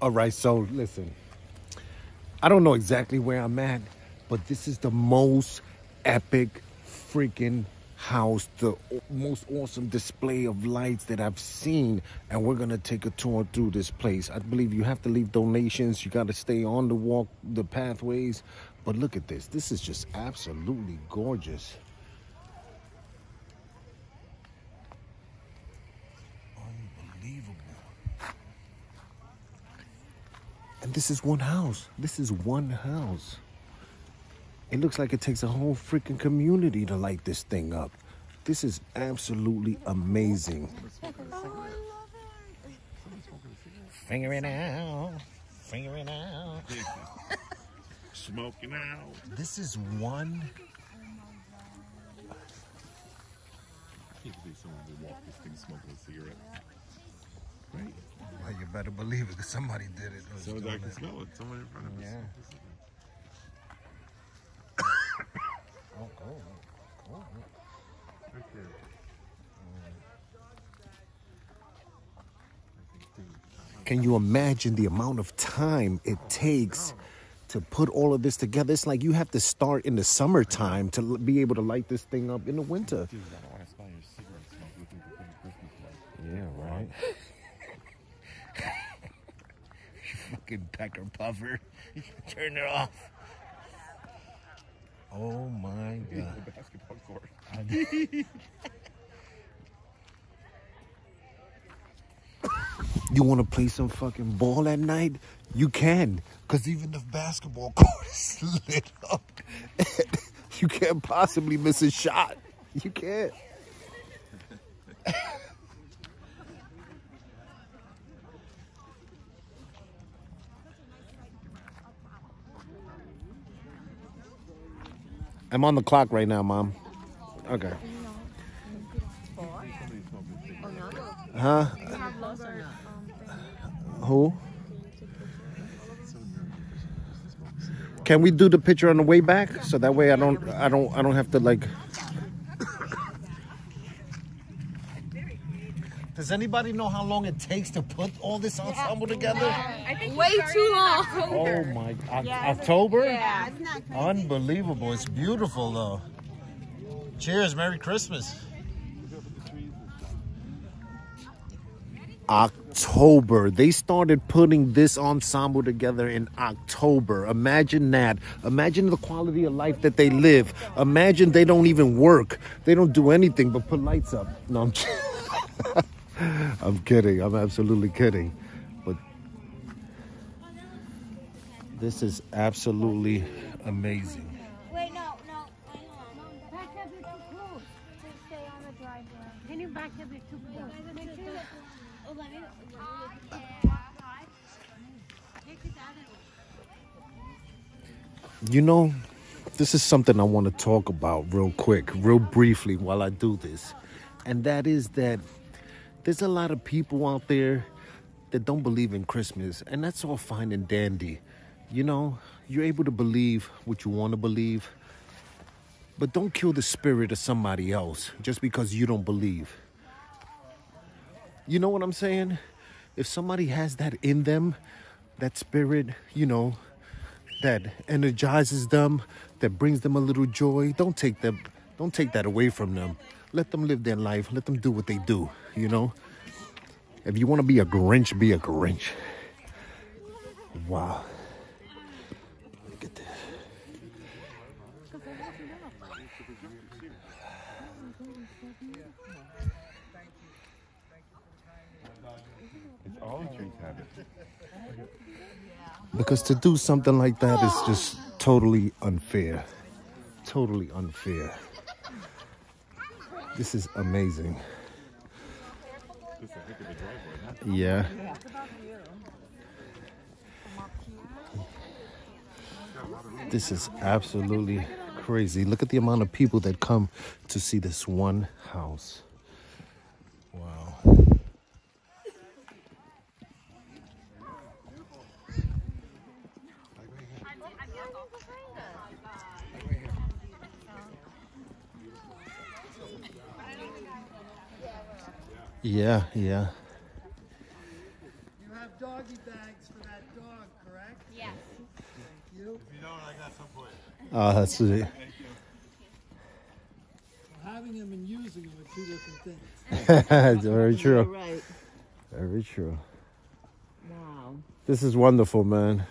All right, so listen. I don't know exactly where I'm at, but this is the most epic freaking house, the most awesome display of lights that I've seen. And we're gonna take a tour through this place. I believe you have to leave donations, you gotta stay on the walk, the pathways. But look at this, this is just absolutely gorgeous. And this is one house. This is one house. It looks like it takes a whole freaking community to light this thing up. This is absolutely amazing. Finger it out. Finger it out. Smoking out. This is one. Can't believe someone would walk this thing smoking a cigarette. Right? Well, you better believe it, because somebody did it. So I can smell it. Someone in front of us. Yeah. Oh, oh, oh. Right there. Can you imagine the amount of time it takes to put all of this together? It's like you have to start in the summertime to be able to light this thing up in the winter. Dude, I don't want to smell your cigarette smoke looking for putting Christmas lights. Yeah, right. you fucking pecker puffer. Turn it off. Oh my god. The basketball court. You want to play some fucking ball at night? You can, because even the basketball court is lit up. you can't possibly miss a shot. You can't. I'm on the clock right now, Mom. Okay. Huh? Who? Can we do the picture on the way back so that way I don't I don't I don't have to like Does anybody know how long it takes to put all this ensemble together? I think Way too long. Oh my Oc- October? Yeah, unbelievable. It's beautiful though. Cheers, Merry Christmas. October. They started putting this ensemble together in October. Imagine that. Imagine the quality of life that they live. Imagine they don't even work. They don't do anything but put lights up. No, I'm kidding. I'm kidding. I'm absolutely kidding. But this is absolutely amazing. Wait, no, no. Hang on. Back a bit too close. Just stay on the driveway. Can you back a bit too close? Make sure that. Let me. You know, this is something I want to talk about real quick, real briefly while I do this. And that is that there's a lot of people out there that don't believe in Christmas, and that's all fine and dandy. You know, you're able to believe what you want to believe, but don't kill the spirit of somebody else just because you don't believe. You know what I'm saying? If somebody has that in them, that spirit, you know, that energizes them, that brings them a little joy. Don't take them, don't take that away from them. Let them live their life. Let them do what they do. You know. If you want to be a Grinch, be a Grinch. Wow. Look at this. It's all trees have it. Because to do something like that is just totally unfair. Totally unfair. This is amazing. This is a heck of a driveway, huh? Yeah. This is absolutely crazy. Look at the amount of people that come to see this one house. Yeah, yeah. You have dog doggy bags for that dog, correct? Yes. Thank you. Oh, that's it. Having them and using them are two different things. Very You're true. right. Very true. Wow. This is wonderful, man.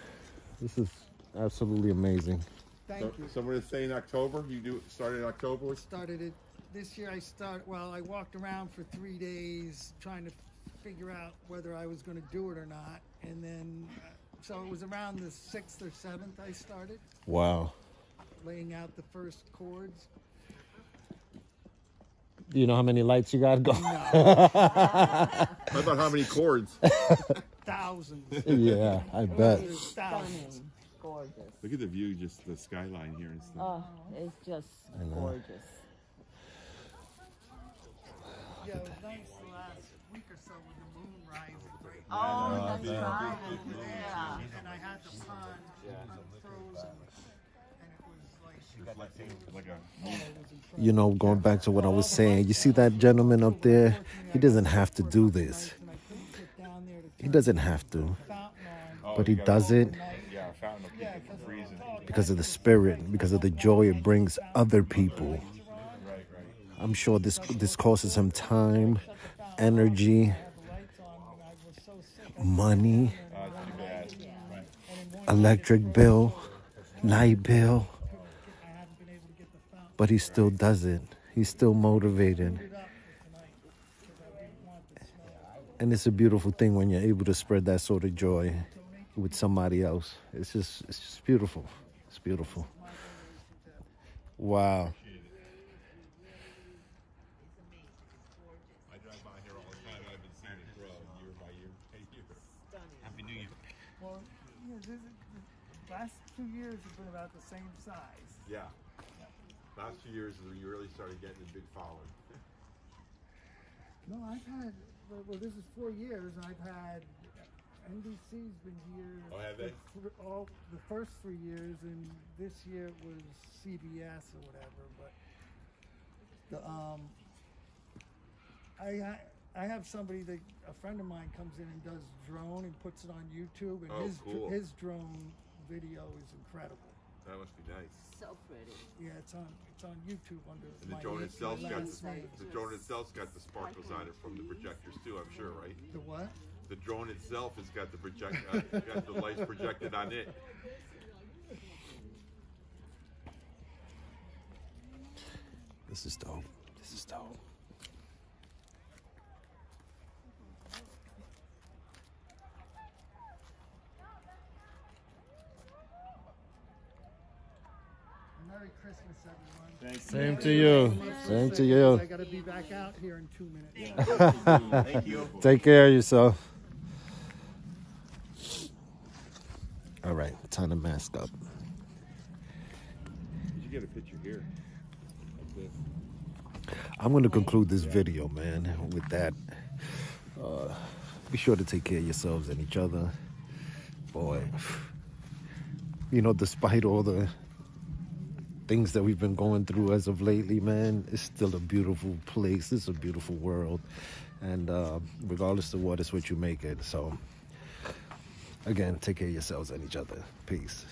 This is absolutely amazing. Thank So, you. so we're gonna say in October. You do started in October. Started it this year. I start. Well, I walked around for three days trying to figure out whether I was going to do it or not, and then uh, so it was around the sixth or seventh I started Wow. laying out the first cords. Do you know how many lights you got going? How about how many cords? Thousands. yeah, I bet. Thousands. Gorgeous. Look at the view, just the skyline here and stuff. Oh, it's just gorgeous. Yeah, it was nice the last week or so when the moon rising great. Oh, that's right. Yeah. And I had the pond unfrozen, and it was like Reflecting like a oh, it was incredible. You know, going back to what I was saying, you see that gentleman up there? He doesn't have to do this. And I couldn't get down there to He doesn't have to, the fountain on. but he does it yeah, fountain will keep Yeah, it from because freezing. because of the spirit, because of the joy it brings other people. I'm sure this this costs him time, energy, money, electric bill, light bill, but he still does it. He's still motivated. And it's a beautiful thing when you're able to spread that sort of joy with somebody else. It's just it's just beautiful. It's beautiful. Wow. I drive by here all the time. I've been seeing it grow year by year, by year. Happy New Year. Well, yeah, this is, the last two years have been about the same size. Yeah. Last two years, you really started getting a big following. No, I've had, well, well, this is four years, and I've had, NBC's been here. Oh, have they? for All, the first three years, and this year it was CBS or whatever, but the, um, I, I, I have somebody that, a friend of mine comes in and does drone and puts it on YouTube, and Oh, his, dr- cool. his drone video is incredible. That must be nice. So pretty. Yeah, it's on, it's on YouTube under And the my drone name- itself's got the, the drone itself's got the sparkles on it from the projectors too. I'm sure, right? The what? The drone itself has got the project, uh, got the lights projected on it. This is dope. This is dope. Merry Christmas, everyone. Same to you. Same to you. I gotta be back out here in two minutes. Thank you. Take care of yourself. All right, time to mask up. Did you get a picture here? Like? I'm going to conclude this video, man, with that. Uh, be sure to take care of yourselves and each other. Boy, you know, despite all the things that we've been going through as of lately, man, it's still a beautiful place. It's a beautiful world. And uh, regardless of what, it's what you make it. So, again, take care of yourselves and each other. Peace.